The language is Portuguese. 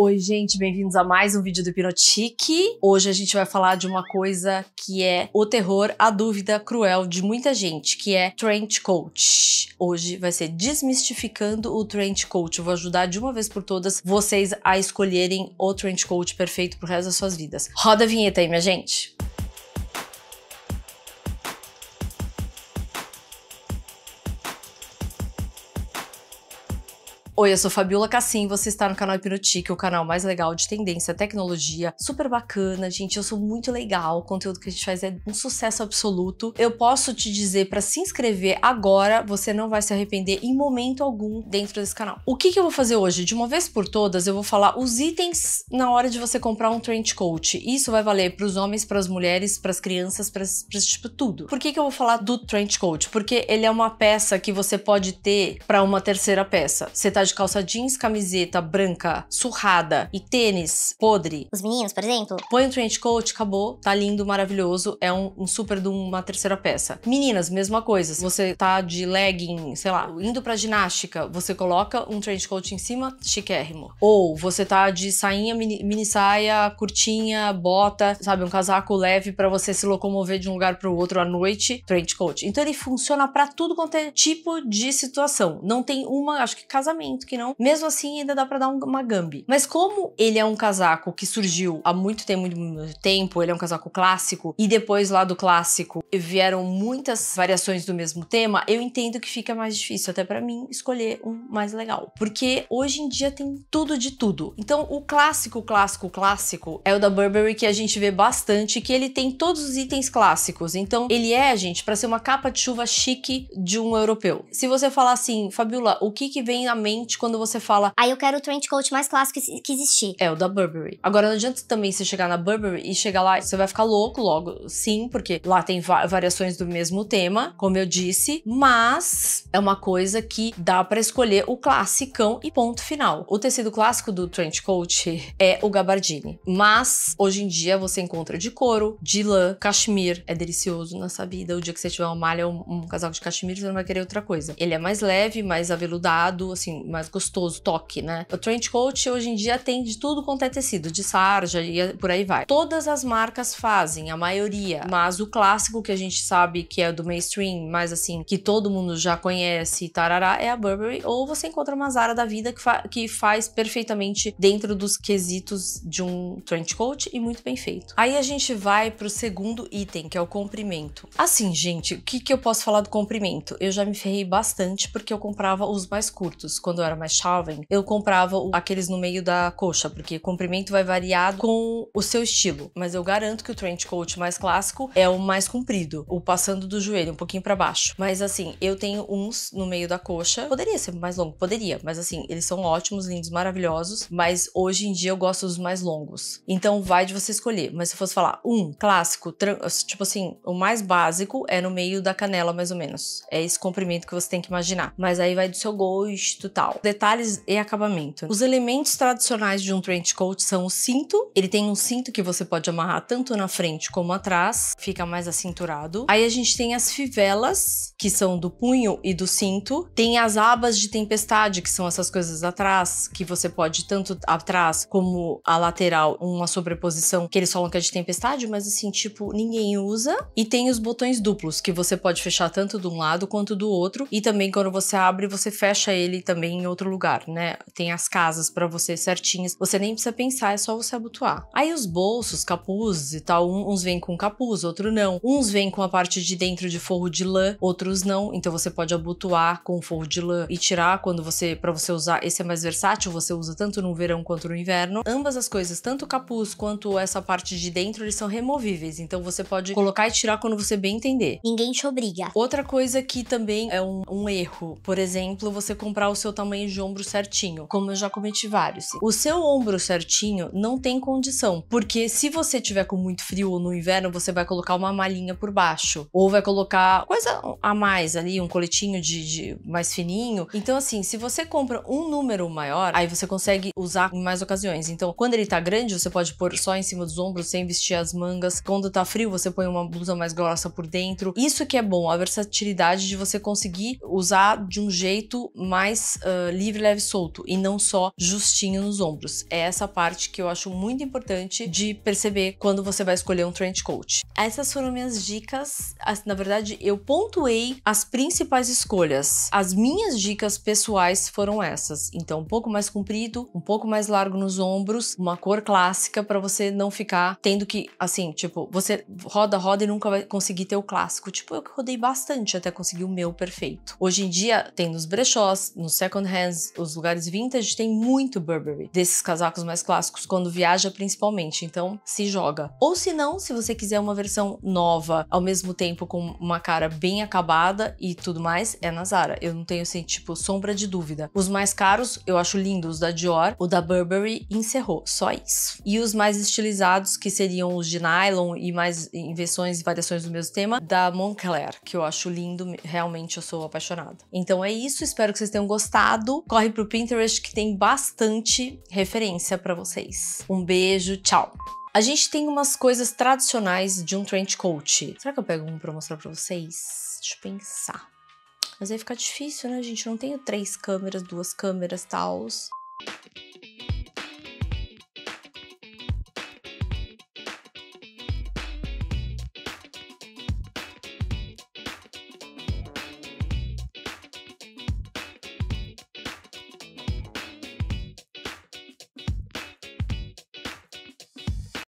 Oi, gente, bem-vindos a mais um vídeo do Hipnotique. Hoje a gente vai falar de uma coisa que é o terror, a dúvida cruel de muita gente, que é trench coat. Hoje vai ser desmistificando o trench coat. Eu vou ajudar de uma vez por todas vocês a escolherem o trench coat perfeito pro resto das suas vidas. Roda a vinheta aí, minha gente. Oi, eu sou Fabiola Cassim, você está no canal Hipnotique, o canal mais legal de tendência, tecnologia, super bacana, gente, eu sou muito legal, o conteúdo que a gente faz é um sucesso absoluto. Eu posso te dizer para se inscrever agora, você não vai se arrepender em momento algum dentro desse canal. O que, que eu vou fazer hoje? De uma vez por todas, eu vou falar os itens na hora de você comprar um trench coat. Isso vai valer para os homens, para as mulheres, para as crianças, para tipo tudo. Por que, que eu vou falar do trench coat? Porque ele é uma peça que você pode ter para uma terceira peça. Você tá de calça jeans, camiseta branca, surrada e tênis podre. Os meninos, por exemplo. Põe um trench coat, acabou, tá lindo, maravilhoso, é um, um super de uma terceira peça. Meninas, mesma coisa. Se você tá de legging, sei lá, indo pra ginástica, você coloca um trench coat em cima, chiquérrimo. Ou você tá de sainha, mini, mini saia, curtinha, bota, sabe, um casaco leve para você se locomover de um lugar para o outro à noite, trench coat. Então ele funciona para tudo quanto é tipo de situação. Não tem uma, acho que casamento que não. Mesmo assim, ainda dá para dar uma gambi. Mas como ele é um casaco que surgiu há muito tempo, muito tempo, ele é um casaco clássico, e depois lá do clássico vieram muitas variações do mesmo tema, eu entendo que fica mais difícil até para mim escolher um mais legal. Porque hoje em dia tem tudo de tudo. Então, o clássico, clássico, clássico é o da Burberry que a gente vê bastante, que ele tem todos os itens clássicos. Então, ele é, gente, para ser uma capa de chuva chique de um europeu. Se você falar assim, Fabiola, o que que vem à mente quando você fala. Aí eu quero o trench coat mais clássico que existir. É, o da Burberry. Agora não adianta também você chegar na Burberry e chegar lá, você vai ficar louco logo. Sim, porque lá tem variações do mesmo tema, como eu disse, mas é uma coisa que dá para escolher o classicão e ponto final. O tecido clássico do trench coat é o gabardine, mas hoje em dia você encontra de couro, de lã, cachemir, é delicioso nessa vida. O dia que você tiver uma malha, um, um casaco de cachemir, você não vai querer outra coisa. Ele é mais leve, mais aveludado, assim, mais gostoso, toque, né? O trench coat hoje em dia tem de tudo quanto é tecido, de sarja e por aí vai. Todas as marcas fazem, a maioria, mas o clássico que a gente sabe que é do mainstream, mais assim, que todo mundo já conhece, tarará, é a Burberry, ou você encontra uma Zara da vida que, fa que faz perfeitamente dentro dos quesitos de um trench coat e muito bem feito. Aí a gente vai pro segundo item, que é o comprimento. Assim, gente, o que, que eu posso falar do comprimento? Eu já me ferrei bastante porque eu comprava os mais curtos quando eu era mais jovem, eu comprava aqueles no meio da coxa, porque o comprimento vai variar com o seu estilo. Mas eu garanto que o trench coat mais clássico é o mais comprido, o passando do joelho, um pouquinho para baixo. Mas assim, eu tenho uns no meio da coxa. Poderia ser mais longo, poderia, mas assim, eles são ótimos, lindos, maravilhosos. Mas hoje em dia eu gosto dos mais longos. Então vai de você escolher. Mas se fosse falar um clássico, tipo assim, o mais básico é no meio da canela, mais ou menos. É esse comprimento que você tem que imaginar. Mas aí vai do seu gosto tal. Detalhes e acabamento. Os elementos tradicionais de um trench coat são o cinto. Ele tem um cinto que você pode amarrar tanto na frente como atrás, fica mais acinturado. Aí a gente tem as fivelas, que são do punho e do cinto. Tem as abas de tempestade, que são essas coisas atrás, que você pode tanto atrás como a lateral, uma sobreposição que eles falam que é de tempestade, mas assim, tipo, ninguém usa. E tem os botões duplos, que você pode fechar tanto de um lado quanto do outro. E também quando você abre, você fecha ele também em outro lugar, né? Tem as casas para você certinhas. Você nem precisa pensar, é só você abotoar. Aí os bolsos, capuzes e tal, uns vêm com capuz, outro não. Uns vêm com a parte de dentro de forro de lã, outros não. Então você pode abotoar com forro de lã e tirar quando você para você usar. Esse é mais versátil, você usa tanto no verão quanto no inverno. Ambas as coisas, tanto o capuz quanto essa parte de dentro, eles são removíveis. Então você pode colocar e tirar quando você bem entender. Ninguém te obriga. Outra coisa que também é um, um erro, por exemplo, você comprar o seu tamanho de ombro certinho, como eu já cometi vários. O seu ombro certinho não tem condição, porque se você tiver com muito frio ou no inverno, você vai colocar uma malinha por baixo, ou vai colocar coisa a mais ali, um coletinho de, de mais fininho. Então, assim, se você compra um número maior, aí você consegue usar em mais ocasiões. Então, quando ele tá grande, você pode pôr só em cima dos ombros, sem vestir as mangas. Quando tá frio, você põe uma blusa mais grossa por dentro. Isso que é bom, a versatilidade de você conseguir usar de um jeito mais uh, livre, leve, solto e não só justinho nos ombros. É essa parte que eu acho muito importante de perceber quando você vai escolher um trench coat. Essas foram minhas dicas. Na verdade, eu pontuei as principais escolhas. As minhas dicas pessoais foram essas. Então, um pouco mais comprido, um pouco mais largo nos ombros, uma cor clássica para você não ficar tendo que, assim, tipo, você roda, roda e nunca vai conseguir ter o clássico. Tipo, eu que rodei bastante até conseguir o meu perfeito. Hoje em dia, tem nos brechós, nos second hands, os lugares vintage, tem muito Burberry desses casacos mais clássicos, quando viaja principalmente. Então, se joga. Ou se não, se você quiser uma versão nova, ao mesmo tempo com uma cara bem acabada e tudo mais, é na Zara. Eu não tenho, assim, tipo, sombra de dúvida. Os mais caros, eu acho lindos, os da Dior, o da Burberry encerrou. Só isso. E os mais estilizados, que seriam os de nylon e mais em versões e variações do mesmo tema, da Moncler, que eu acho lindo, realmente eu sou apaixonada. Então é isso, espero que vocês tenham gostado. Corre pro Pinterest que tem bastante referência para vocês. Um beijo, tchau! A gente tem umas coisas tradicionais de um trench coat. Será que eu pego um pra mostrar pra vocês? Deixa eu pensar. Mas aí fica difícil, né, gente? Eu não tenho três câmeras, duas câmeras, tals.